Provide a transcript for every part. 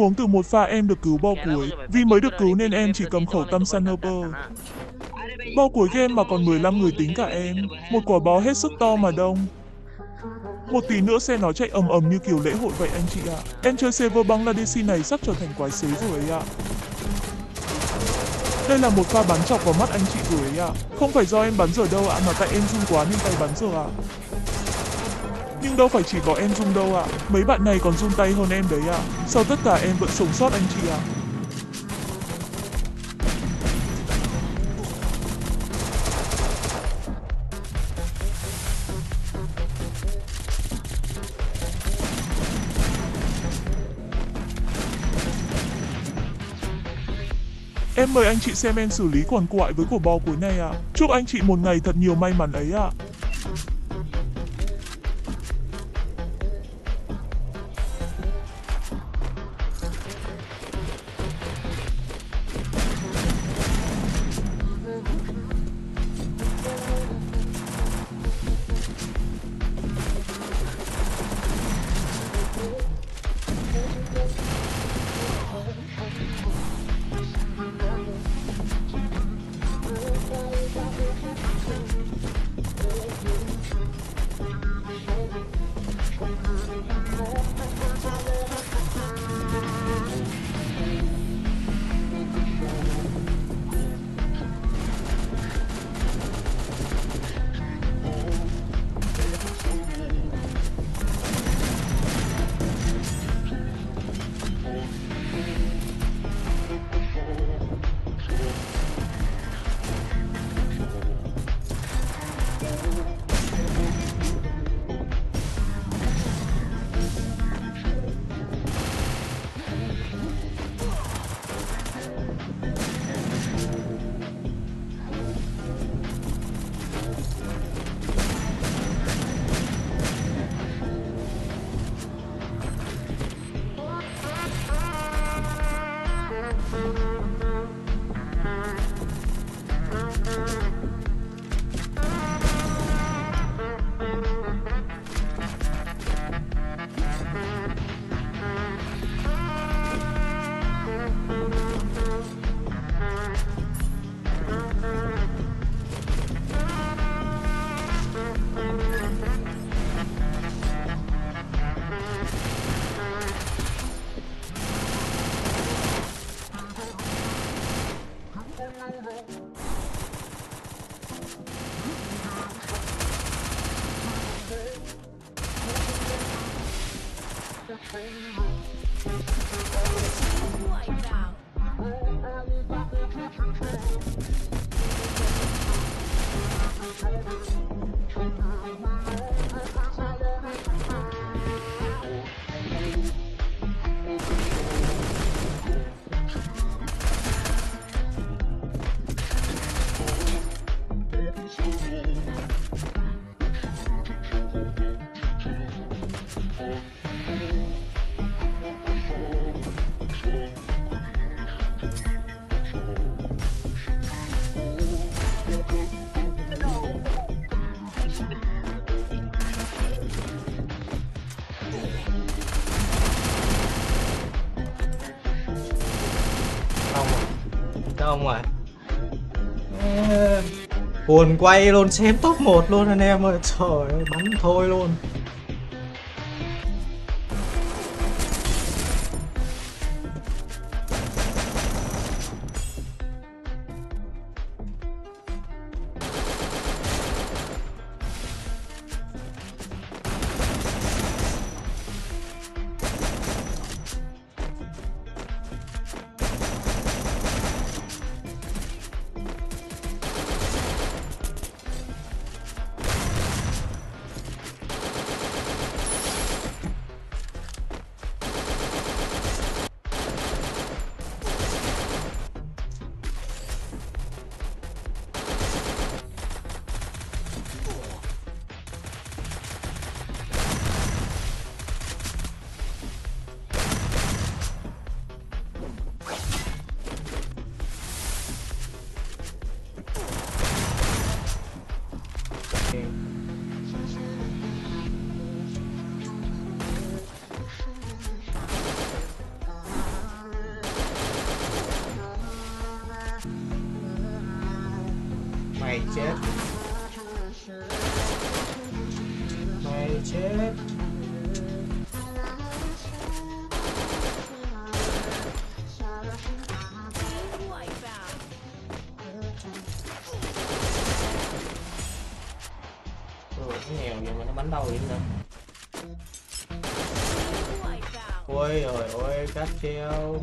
huống từ một pha em được cứu bo cuối. Vì mới được cứu nên em chỉ cầm khẩu tâm sniper. Bo cuối game mà còn 15 người tính cả em. Một quả bó hết sức to mà đông. Một tí nữa xe nó chạy ầm ầm như kiểu lễ hội vậy anh chị ạ. Em chơi server Bangladeshi này sắp trở thành quái xế rồi ấy ạ. Đây là một pha bắn chọc vào mắt anh chị rồi ấy ạ. Không phải do em bắn giờ đâu ạ, mà tại em run quá nên tay bắn giờ ạ. Nhưng đâu phải chỉ có em run đâu ạ. Mấy bạn này còn run tay hơn em đấy ạ. sao tất cả em vẫn sống sót anh chị ạ. Em mời anh chị xem em xử lý quần quại với của bò cuối này ạ. Chúc anh chị một ngày thật nhiều may mắn ấy ạ. Không ông ạ? À Buồn quay luôn xem top 1 luôn anh em ơi. Trời ơi, bắn thôi luôn. Vậy đâu vậy nữa ôi rồi ôi cắt treo.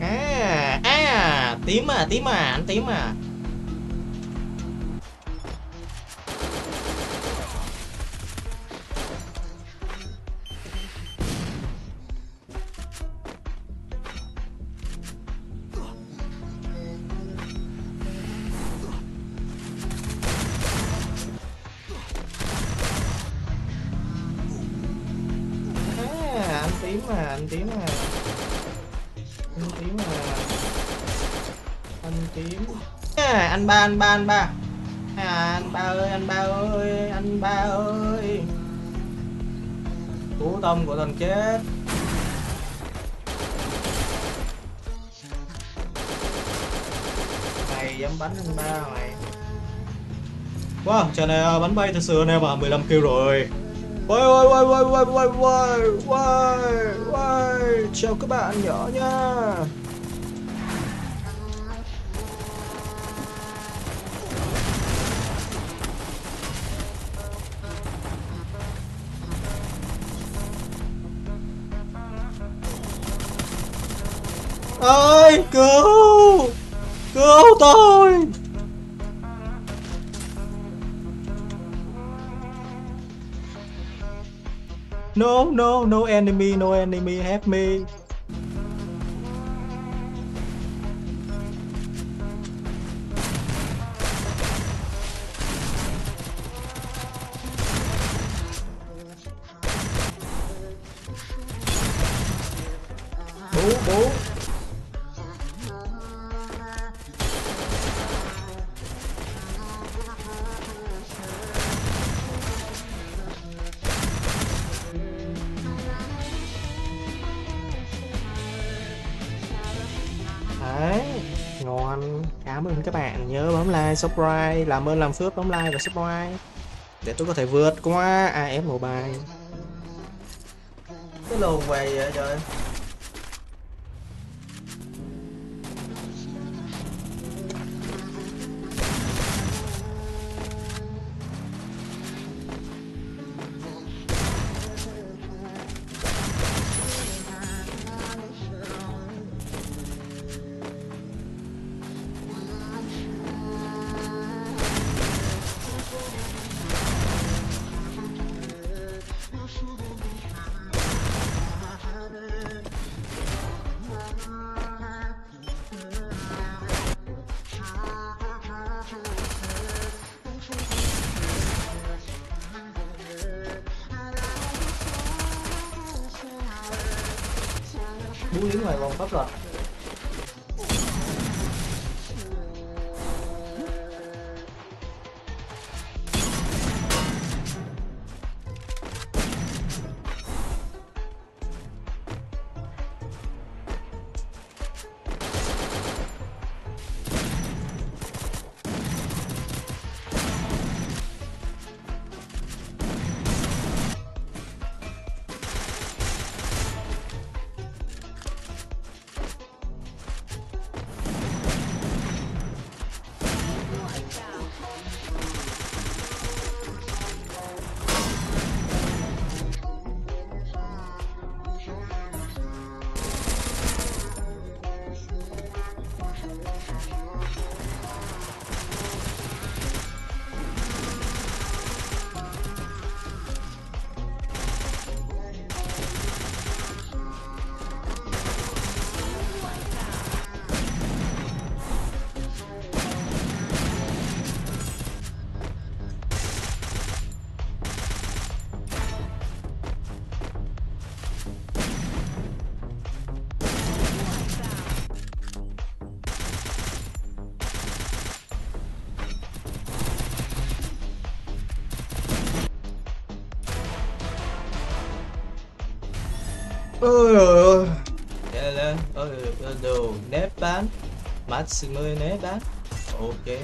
À à tím à tím à anh tím à. Tím à, anh tím à. Anh tím à. Anh tím. À, anh ba, anh ba, anh ba. À, anh ba ơi, anh ba ơi, anh ba ơi. Cú tông của thần chết. Mày dám bắn anh ba mày. Wow, trời này à, bắn bay thật sự anh em à, 15 kêu rồi. Ôi ôi ôi ôi ôi ôi ôi ôi ôi chào các bạn nhỏ nha. Ơi cứu cứu tôi. No, no, no enemy, no enemy, help me. Oh oh. Đấy, ngon. Cảm ơn các bạn. Nhớ bấm like, subscribe, làm ơn làm phước bấm like và subscribe để tôi có thể vượt qua AF Mobile. Cái lồn về vậy trời. Bú đứng ngoài vòng pháp luật. Ôi ôi Dạ lên ôi đồ nếp bán. Maximum nếp bán. Ok.